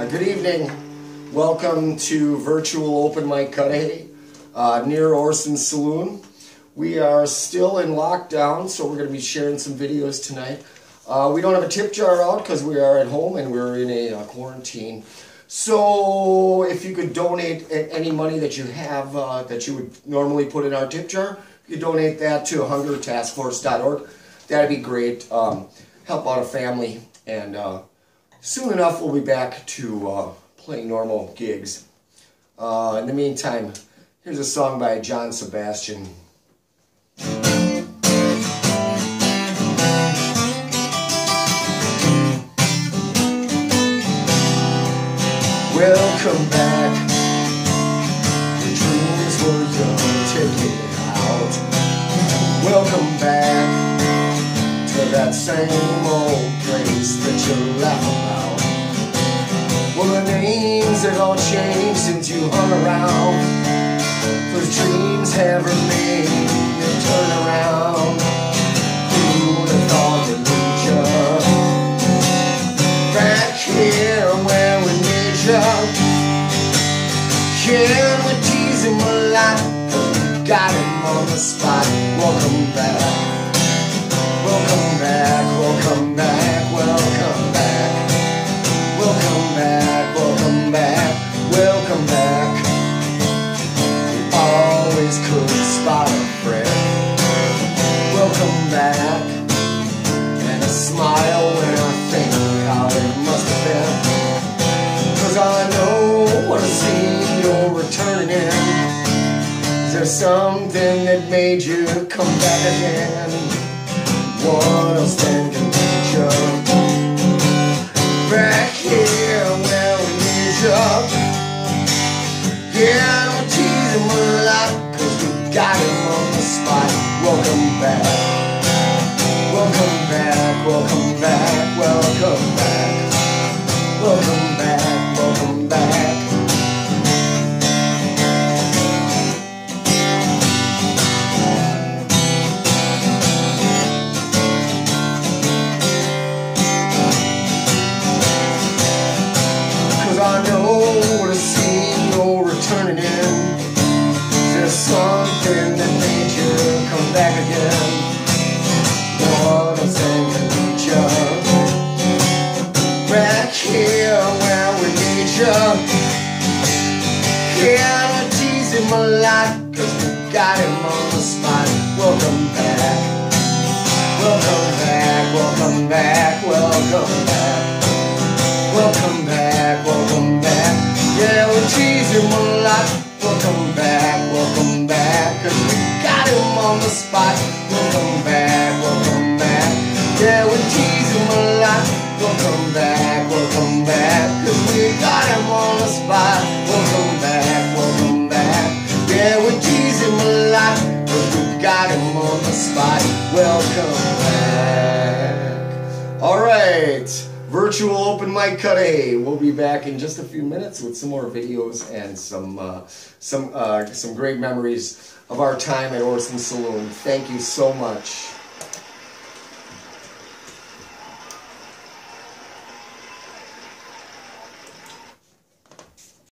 Uh, good evening. Welcome to virtual open mic Cudahy uh, near Orson Saloon. We are still in lockdown, so we're going to be sharing some videos tonight. Uh, we don't have a tip jar out because we are at home and we're in a uh, quarantine. So if you could donate any money that you have uh, that you would normally put in our tip jar, you donate that to hungertaskforce.org. That'd be great. Um, help out a family and uh, soon enough we'll be back to uh, playing normal gigs. Uh, in the meantime, here's a song by John Sebastian. Welcome back. Your dreams were young, take it out. Welcome back to that same old place that you laugh about. Well, the names have all changed since you hung around. Those dreams have remained and turn around. Who would have thought that we'd back here where we can we tease him a lot? got him on the spot. Welcome back. There something that made you come back again? What else then can make you Back here where we need you Yeah, Yeah, we're teasing him a lot cause we got him on the spot. Welcome back. Welcome back, welcome back, welcome back. Welcome back, welcome back. Yeah, we tease him a lot. Welcome back, welcome back. Cause we got him on the spot. Welcome back, welcome back. Yeah, we tease him a lot. Welcome back, Open mic. We'll be back in just a few minutes with some more videos and some uh, some uh, some great memories of our time at Orson Saloon. Thank you so much.